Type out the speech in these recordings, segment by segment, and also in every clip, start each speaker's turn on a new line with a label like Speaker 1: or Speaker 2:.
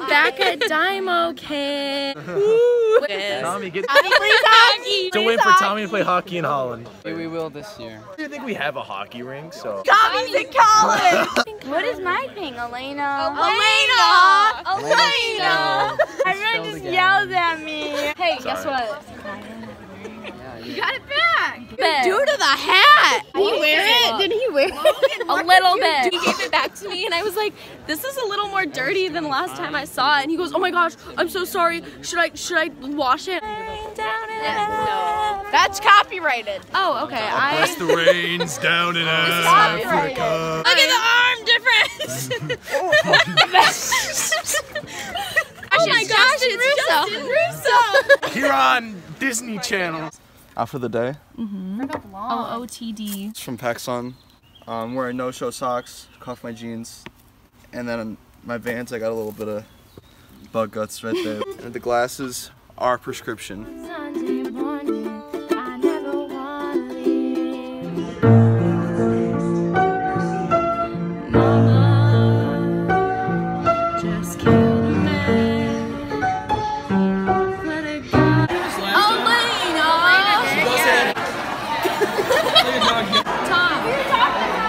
Speaker 1: We're back at Dymo Kid.
Speaker 2: Tommy, get.
Speaker 1: Tommy plays hockey.
Speaker 2: Don't wait for Tommy to play hockey in Holland.
Speaker 3: Maybe we will this year.
Speaker 2: I think we have a hockey rink, so.
Speaker 1: Tommy's in college.
Speaker 4: What is my thing, Elena?
Speaker 1: Elena.
Speaker 4: Elena! Everyone just yells at me. Hey, guess what?
Speaker 1: You got it back.
Speaker 4: Bet.
Speaker 1: Due to the hat. Did he wear
Speaker 4: it?
Speaker 1: Did he wear it?
Speaker 4: A little bit.
Speaker 1: He gave it back to me and I was like, this is a little more dirty than last time I saw it. And he goes, oh my gosh, I'm so sorry. Should I should I wash it? That's copyrighted. Oh, okay. I
Speaker 2: the rains down in
Speaker 1: copyrighted. Look at the arm difference. oh, oh my gosh, it's Justin Russo.
Speaker 2: Here on Disney Channel.
Speaker 5: Outfit of the day. Mm-hmm.
Speaker 1: O oh, O T D.
Speaker 5: It's from PacSun. Um, I'm wearing no-show socks, cuff my jeans, and then my Vans I got a little bit of bug guts right there. and the glasses are prescription.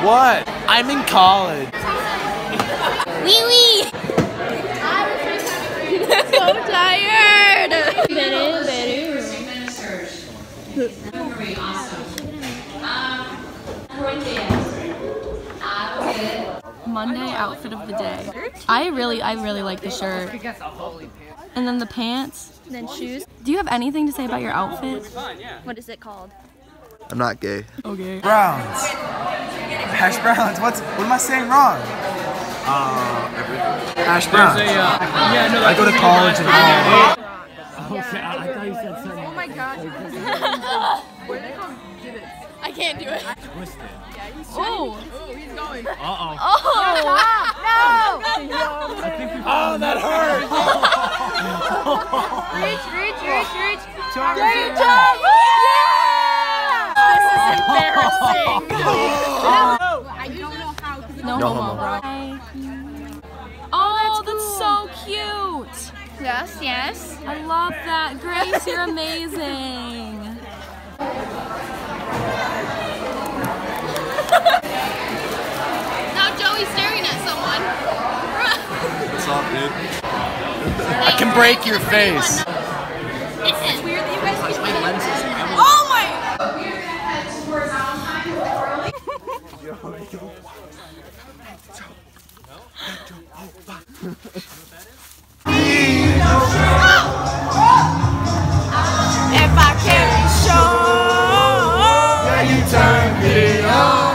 Speaker 2: What? I'm in college.
Speaker 1: Wee wee. so tired. Monday outfit of the day. I really, I really like the shirt. And then the pants. And then shoes. Do you have anything to say about your outfit? What is it called?
Speaker 5: I'm not gay.
Speaker 1: Okay.
Speaker 6: Browns. Hash browns. What's what am I saying wrong? Uh, hash browns. I go to college and
Speaker 1: Oh my gosh. I can't do it. Oh. Oh he's going.
Speaker 2: Uh-oh.
Speaker 1: Oh.
Speaker 2: Oh, that hurt.
Speaker 4: Reach, reach, reach, reach.
Speaker 1: No,
Speaker 5: No
Speaker 1: homo,
Speaker 5: homo.
Speaker 1: Oh, bro. Oh, that's, so cute.
Speaker 4: Yes, yes.
Speaker 1: I love that. Grace, you're amazing. now Joey's staring at someone.
Speaker 5: What's up, dude?
Speaker 2: I can break your face.
Speaker 1: It's weird that you guys keep Oh my! If I can't show,
Speaker 2: You turn me on.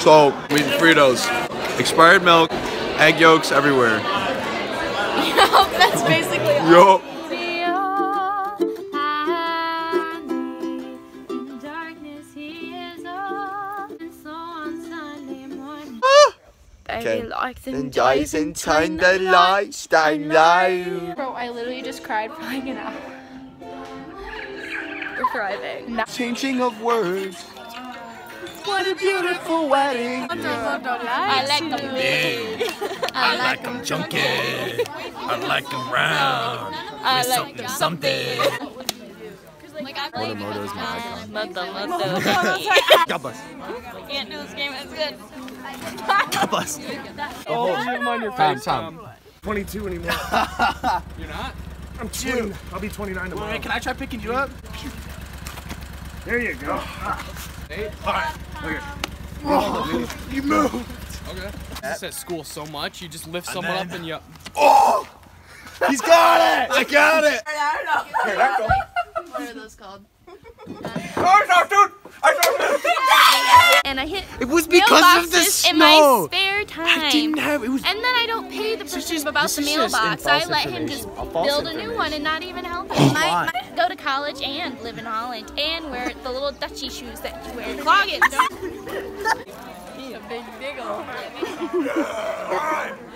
Speaker 5: So, we Fritos. Expired milk, egg yolks everywhere.
Speaker 1: that's basically all.
Speaker 5: Yo.
Speaker 4: I like them
Speaker 5: And dies and turn the lights down low.
Speaker 1: Bro, I literally just cried for like an hour. We're thriving.
Speaker 5: Changing of words. What a beautiful wedding.
Speaker 1: I like them big.
Speaker 2: I like them chunky. I like them round.
Speaker 1: I like
Speaker 2: something, something.
Speaker 5: Motomoto is my icon.
Speaker 2: God bless.
Speaker 1: Can't do this game as good.
Speaker 2: God bless.
Speaker 5: Time, time.
Speaker 6: 22 anymore.
Speaker 2: You're not?
Speaker 6: I'm two. I'll be 29 tomorrow.
Speaker 2: Wait, can I try picking you up?
Speaker 6: There you go. Ah.
Speaker 2: You move.
Speaker 3: Okay. This at school so much, you just lift someone up and you. Oh!
Speaker 2: He's got it. I got it.
Speaker 1: What are those called?
Speaker 4: I dropped And I hit
Speaker 2: It was because of the
Speaker 4: mailboxes in my
Speaker 2: snow.
Speaker 4: spare time.
Speaker 2: I didn't have. It was.
Speaker 4: And then I don't pay the person
Speaker 2: just-
Speaker 4: about the mailbox. I let him just build a new one and not even help him. I,
Speaker 2: Why?
Speaker 4: I go to college and live in Holland and wear the little Dutchy shoes that you wear in cloggins.
Speaker 1: A big diggle.
Speaker 2: One.